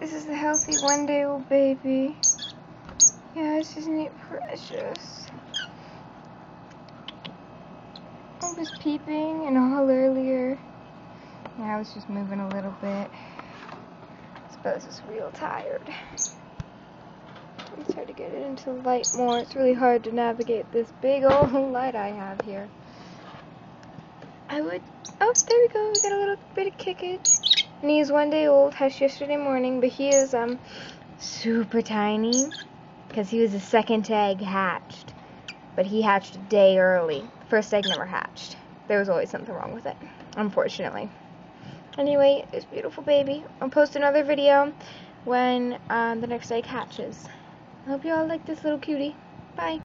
This is the healthy one day old baby. Yes, isn't it precious? I was peeping in a hole earlier. Yeah, I was just moving a little bit. I suppose it's real tired. Let me try to get it into the light more. It's really hard to navigate this big old light I have here. I would. Oh, there we go. We got a little bit of kickage. And he is one day old. Hatched yesterday morning, but he is um super tiny because he was the second egg hatched. But he hatched a day early. First egg never hatched. There was always something wrong with it, unfortunately. Anyway, this beautiful baby. I'll post another video when uh, the next egg hatches. I hope you all like this little cutie. Bye.